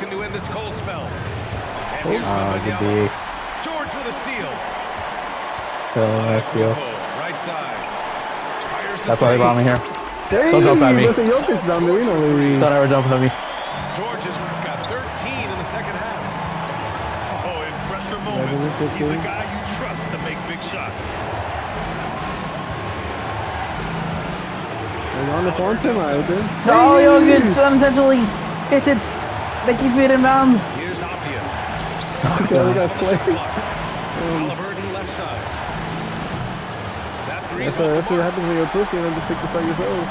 looking to end this cold spell. And here's Ah, good Wembanyama. D. George with a steal. So nice deal. Right side. Fires That's why they three. brought me here. Dang, Don't outside me. listen, Jokic down there, we know where he Thought I were jumping on me. George has got 13 in the second half. Oh, in pressure moments, he's a guy you trust to make big shots. They're on the phone tonight, dude. Oh, Jokic unintentionally hit it. They keep it in bounds. Here's Apia. Okay, we got play. Halliburton left side. That three's That's what, off that's the what mark. happens when you're a pussy and then just pick this by yourself.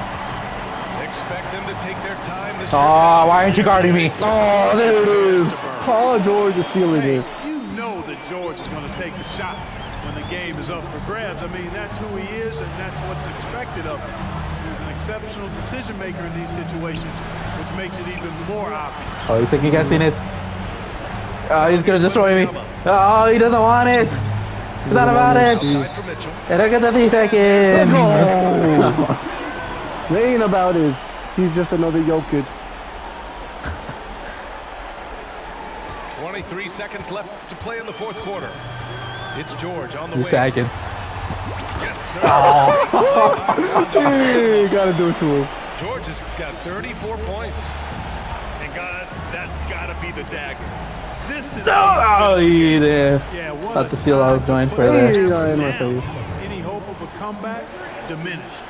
Expect them to take their time. This Oh, why aren't you guarding me? Oh, there it is. Oh, George is stealing Hey, it. you know that George is going to take the shot when the game is up for grabs. I mean, that's who he is, and that's what's expected of him. He's an exceptional decision maker in these situations, which makes it even more obvious. Oh, he's second guessing it. Oh, he's gonna destroy me. Oh, he doesn't want it. He's not about it. Outside for Mitchell. And I got the three seconds. They ain't about it. He's just another Jokic. 23 seconds left to play in the fourth quarter. It's George on the You wing. second. Yes, sir. Hey, gotta do it to him. George has got 34 points. And guys, that's got to be the dagger. This is Oh, he did. yeah, what Thought a the steal I was time to going put for it there. Hey, down. no, in my Now. Any hope of a comeback diminished.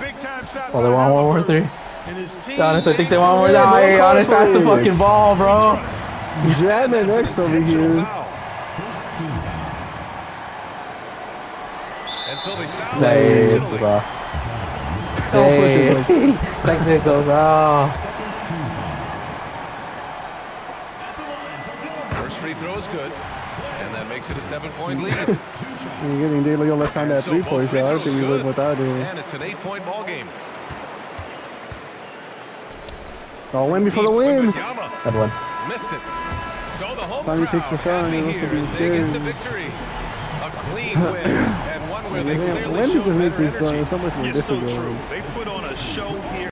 Big time shot. Oh, they by want one more Halliburton. three. And his Honest, I think they ain't want more. really Nah, hey, honest, pass the fucking ball, bro. trust. Jamming That's an next over intentional here. foul. And so they foul Hey, intentionally. bro. Don't push it, Hey, technicals. Oh, First free throw is good. And that makes it a seven-point lead. You're getting daily on left hand that So three both point free shot. I throws think good. live without him. And it's an eight-point ball game. Oh, Wemby for the win. That one. missed it. So the home Finally crowd takes the shot, and it looks as he's the victory. A clean win and where they clearly just showed better energy. so much more You're so difficult. true. They put on a show here.